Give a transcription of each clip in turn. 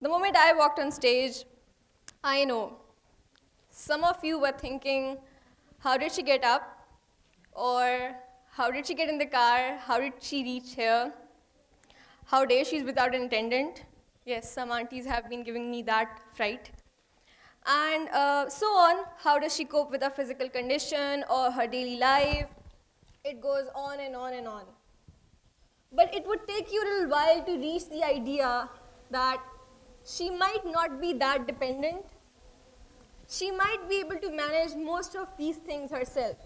The moment I walked on stage, I know some of you were thinking, how did she get up? Or how did she get in the car? How did she reach here? How dare she's without an attendant? Yes, some aunties have been giving me that fright. And uh, so on. How does she cope with her physical condition or her daily life? It goes on and on and on. But it would take you a little while to reach the idea that she might not be that dependent. She might be able to manage most of these things herself.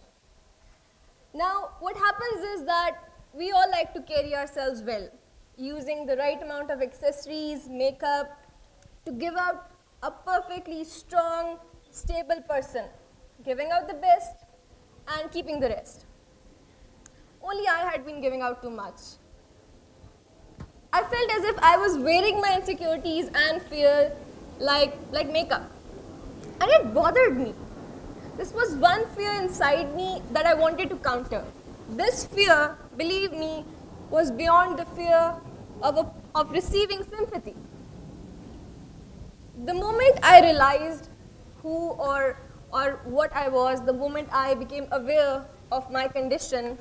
Now, what happens is that we all like to carry ourselves well, using the right amount of accessories, makeup, to give out a perfectly strong, stable person, giving out the best and keeping the rest. Only I had been giving out too much. Felt as if I was wearing my insecurities and fear like, like makeup. And it bothered me. This was one fear inside me that I wanted to counter. This fear, believe me, was beyond the fear of, a, of receiving sympathy. The moment I realized who or, or what I was, the moment I became aware of my condition,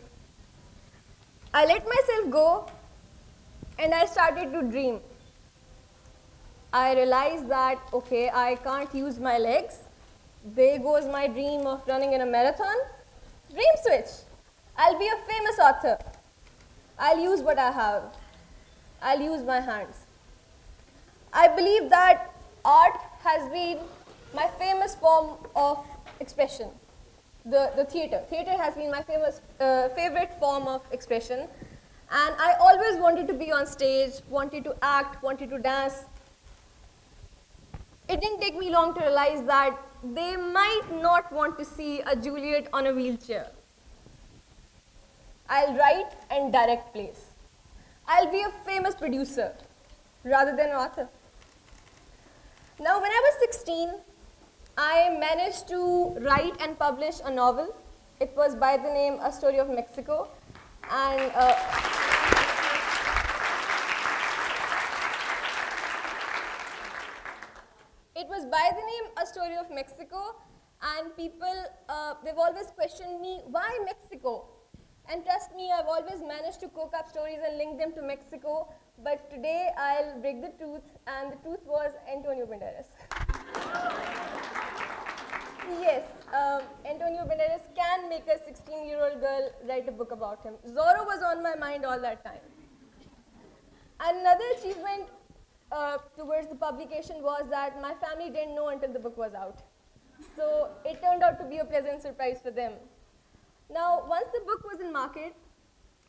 I let myself go and I started to dream. I realized that, okay, I can't use my legs. There goes my dream of running in a marathon. Dream switch. I'll be a famous author. I'll use what I have. I'll use my hands. I believe that art has been my famous form of expression. The, the theater. Theater has been my famous, uh, favorite form of expression. And I always wanted to be on stage, wanted to act, wanted to dance. It didn't take me long to realize that they might not want to see a Juliet on a wheelchair. I'll write and direct plays. I'll be a famous producer rather than an author. Now, when I was 16, I managed to write and publish a novel. It was by the name A Story of Mexico. And uh, it was by the name A Story of Mexico. And people, uh, they've always questioned me, why Mexico? And trust me, I've always managed to cook up stories and link them to Mexico. But today, I'll break the truth, and the truth was Antonio Banderas. yes, um, Antonio Banderas can make a 16-year-old girl write a book about him. Zorro was on my mind all that time. Another achievement uh, towards the publication was that my family didn't know until the book was out. So it turned out to be a pleasant surprise for them. Now, once the book was in market,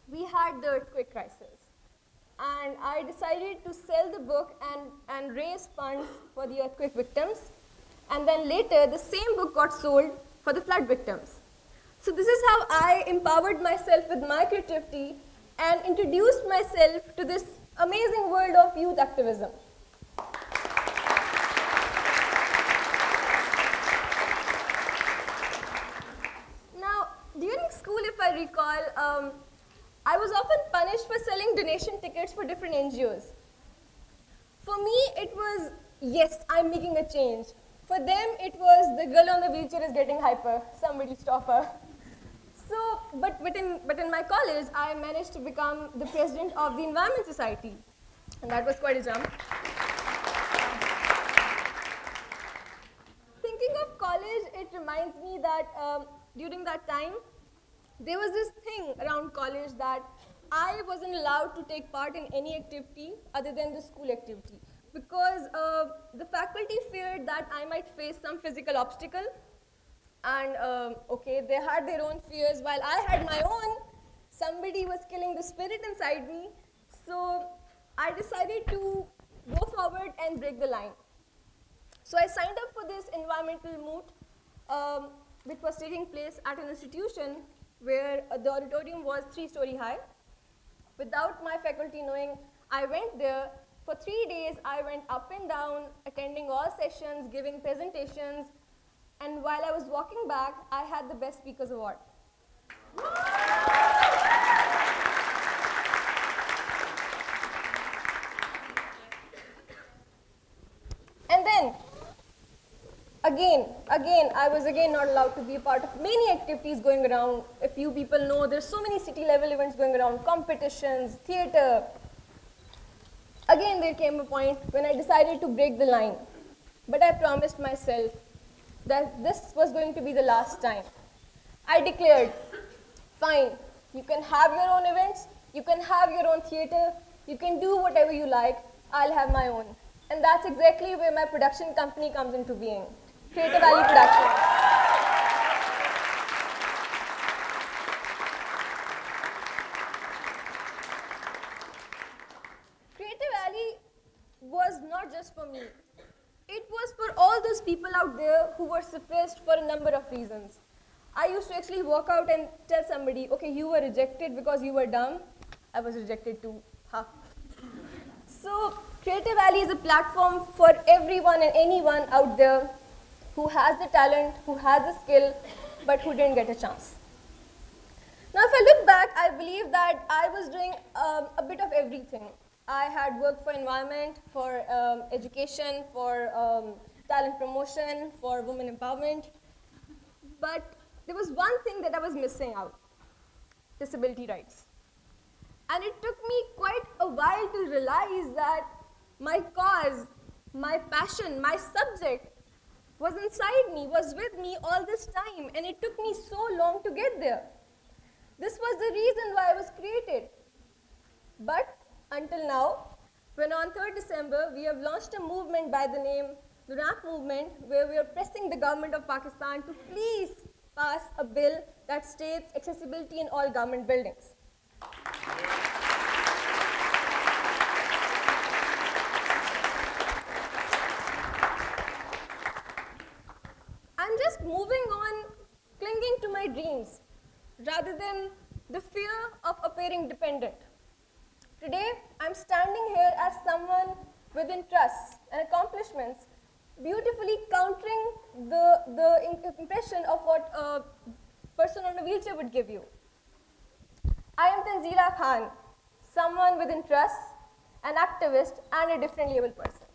we had the earthquake crisis. And I decided to sell the book and, and raise funds for the earthquake victims. And then later, the same book got sold for the flood victims. So this is how I empowered myself with my creativity and introduced myself to this amazing world of youth activism. Now, during school, if I recall, um, I was often punished for selling donation tickets for different NGOs. For me, it was, yes, I'm making a change. For them, it was the girl on the wheelchair is getting hyper, somebody stop her. So, but, but, in, but in my college, I managed to become the president of the Environment Society. And that was quite a jump. Thinking of college, it reminds me that um, during that time, there was this thing around college that I wasn't allowed to take part in any activity other than the school activity because uh, the faculty feared that I might face some physical obstacle and um, okay, they had their own fears while I had my own. Somebody was killing the spirit inside me. So I decided to go forward and break the line. So I signed up for this environmental moot, um, which was taking place at an institution where the auditorium was three story high. Without my faculty knowing, I went there. For three days, I went up and down, attending all sessions, giving presentations, and while I was walking back, I had the Best Speakers Award. And then, again, again, I was again not allowed to be a part of many activities going around. A few people know, there's so many city level events going around, competitions, theater. Again, there came a point when I decided to break the line. But I promised myself that this was going to be the last time. I declared, fine, you can have your own events, you can have your own theater, you can do whatever you like, I'll have my own. And that's exactly where my production company comes into being. Creative Alley Production. Creative Alley was not just for me. It was for all those people out there who were suppressed for a number of reasons. I used to actually walk out and tell somebody, okay, you were rejected because you were dumb. I was rejected too. Huh. So Creative Alley is a platform for everyone and anyone out there who has the talent, who has the skill, but who didn't get a chance. Now, if I look back, I believe that I was doing um, a bit of everything. I had worked for environment, for um, education, for um, talent promotion, for women empowerment. But there was one thing that I was missing out, disability rights. And it took me quite a while to realize that my cause, my passion, my subject was inside me, was with me all this time, and it took me so long to get there. This was the reason why I was created. But until now, when on 3rd December, we have launched a movement by the name the RAMP movement, where we are pressing the government of Pakistan to please pass a bill that states accessibility in all government buildings. I'm just moving on, clinging to my dreams, rather than the fear of appearing dependent. Today, I'm standing here as someone with interests and accomplishments, beautifully countering the, the impression of what a person on a wheelchair would give you. I am Tanzila Khan, someone with interests, an activist, and a differently able person.